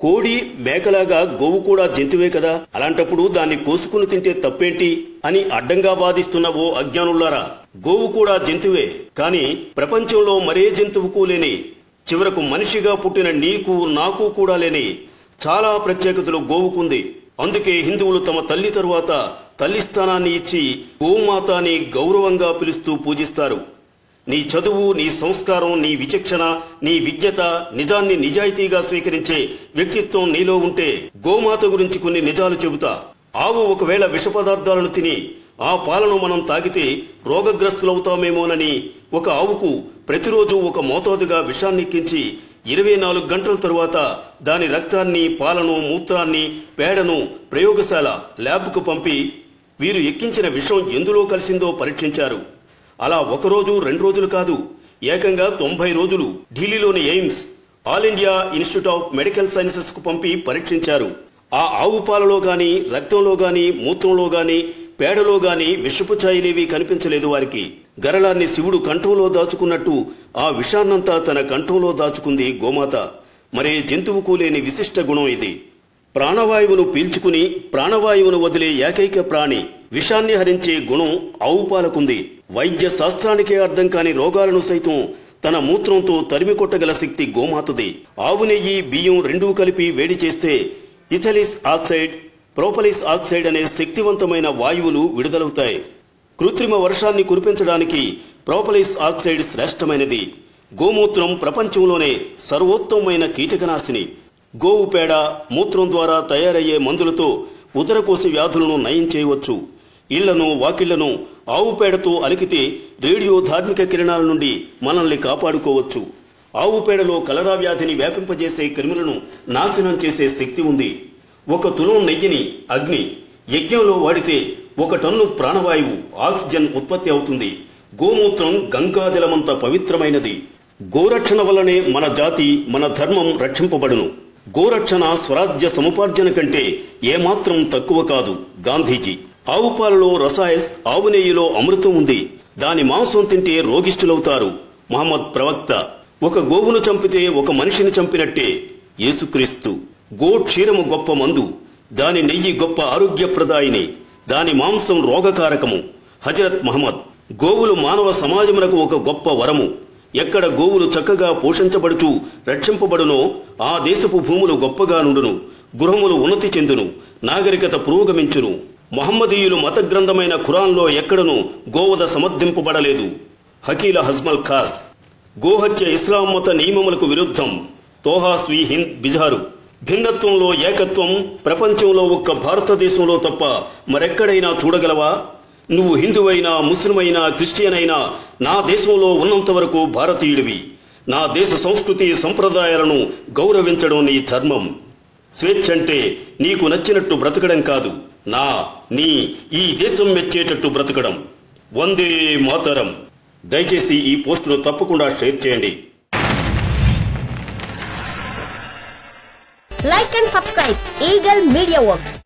కోడి మేకలాగా గోవు కూడా జంతువే కదా? అలాంటప్పుడు దాన్ని కోసుకుని తింటే తప్పేంటి అని అడ్డంగా వాదిస్తున్న ఓ అజ్ఞానులారా గోవు కూడా జంతువే కాని ప్రపంచంలో మరే జంతువుకు లేని చివరకు మనిషిగా పుట్టిన నీకు నాకు కూడా లేని చాలా ప్రత్యేకతలు గోవుకుంది. అందుకే హిందువులు తమ తల్లి తరువాత తల్లి స్థానాన్ని ఇచ్చి గోమాతాని గౌరవంగా పిలుస్తూ పూజిస్తారు. నీ చదువు నీ సంస్కారం నీ విచక్షణ నీ విద్యత నిజాన్ని నిజాయితీగా స్వీకరించే వ్యక్తిత్వం నీలో ఉంటే గోమాత గురించి కొన్ని నిజాలు చెబుతా. ఆవు ఒకవేళ విష పదార్థాలను తిని ఆ పాలను మనం తాగితే రోగగ్రస్తులవుతామేమోనని ఒక ఆవుకు ప్రతిరోజు ఒక మోతాదుగా విషాన్ని ఎక్కించి ఇరవై నాలుగు గంటల తరువాత దాని రక్తాన్ని పాలను మూత్రాన్ని పేడను ప్రయోగశాల ల్యాబ్కు పంపి వీరు ఎక్కించిన విషం ఎందులో కలిసిందో పరీక్షించారు. అలా ఒక రోజు రెండు రోజులు కాదు ఏకంగా తొంభై రోజులు ఢిల్లీలోని AIIMS all India institute of medical సైన్సెస్కు పంపి పరీక్షించారు. ఆ ఆవు పాలలో గాని రక్తంలో గాని మూత్రంలో గాని పేడలో గాని విషపు ఛాయలేవి కనిపించలేదు వారికి. గరళాన్ని శివుడు కంఠంలో దాచుకున్నట్టు ఆ విషాన్నంతా తన కంఠంలో దాచుకుంది గోమాత. మరే జంతువుకు లేని విశిష్ట గుణం ఇది. ప్రాణవాయువును పీల్చుకుని ప్రాణవాయువును వదిలే ఏకైక ప్రాణి విషాన్ని హరించే గుణం ఆవు పాలకుంది. వైద్య శాస్త్రానికే అర్థం కాని రోగాలను సైతం తన మూత్రంతో తరిమి కొట్టగల శక్తి గోమాతది. ఆవు నెయ్యి బియ్యం రెండూ కలిపి వేడి చేస్తే ఇథలిస్ ఆక్సైడ్ ప్రోపలిస్ ఆక్సైడ్ అనే శక్తివంతమైన వాయువులు విడుదలవుతాయి. కృత్రిమ వర్షాన్ని కురిపించడానికి ప్రోపలిస్ ఆక్సైడ్ శ్రేష్టమైనది. గోమూత్రం ప్రపంచంలోనే సర్వోత్తమమైన కీటకనాశిని. గోవు పేడ మూత్రం ద్వారా తయారయ్యే మందులతో ఉదరకోశ వ్యాధులను నయం చేయవచ్చు. ఇళ్ళను వాకిళ్ళను ఆవు పేడతో అలికితే రేడియో ధార్మిక కిరణాల నుండి మనల్ని కాపాడుకోవచ్చు. ఆవు పేడలో కలరా వ్యాధిని వ్యాపింపజేసే క్రిములను నాశనం చేసే శక్తి ఉంది. ఒక తులం నెయ్యిని అగ్ని యజ్ఞంలో వాడితే ఒక టన్ను ప్రాణవాయువు ఆక్సిజన్ ఉత్పత్తి అవుతుంది. గోమూత్రం గంగాజలమంత పవిత్రమైనది. గోరక్షణ వల్లనే మన జాతి మన ధర్మం రక్షింపబడును. గోరక్షణ స్వరాజ్య సముపార్జన కంటే ఏమాత్రం తక్కువ కాదు గాంధీజీ. ఆవు పాలలో రసాయస్ ఆవు నెయ్యిలో అమృతం ఉంది. దాని మాంసం తింటే రోగిష్ఠులవుతారు. మహమ్మద్ ప్రవక్త ఒక గోవును చంపితే ఒక మనిషిని చంపినట్టే యేసుక్రీస్తు. గో క్షీరము గొప్ప మందు దాని నెయ్యి గొప్ప ఆరోగ్యప్రదాయిని దాని మాంసం రోగకారకము. హజరత్ మహమ్మద్ గోవులు మానవ సమాజమునకు ఒక గొప్ప వరము. ఎక్కడ గోవులు చక్కగా పోషించబడుచు రక్షింపబడునో ఆ దేశపు భూములు గొప్పగా నుండును. గృహములు ఉన్నతి చెందును. నాగరికత పురోగమించును. మహమ్మదీయులు మత గ్రంథమైన ఖురాన్లో ఎక్కడనూ గోవద సమర్థింపబడలేదు. హకీల హజ్మల్ ఖాస్ గోహత్య ఇస్లాం మత నియమములకు విరుద్ధం తోహా స్వీ హింద్ బిజారు. భిన్నత్వంలో ఏకత్వం ప్రపంచంలో ఒక్క భారతదేశంలో తప్ప మరెక్కడైనా చూడగలవా? నువ్వు హిందువైనా ముస్లిమైనా క్రిస్టియన్ అయినా నా దేశంలో ఉన్నంత వరకు భారతీయుడివి. నా దేశ సంస్కృతి సంప్రదాయాలను గౌరవించడం నీ ధర్మం. స్వేచ్ఛ అంటే నీకు నచ్చినట్టు బ్రతకడం కాదు. నా నీ ఈ దేశం మెచ్చేటట్టు బ్రతకడం. వందే మాతరం. దయచేసి ఈ పోస్టును తప్పకుండా షేర్ చేయండి. Like and subscribe eagle media works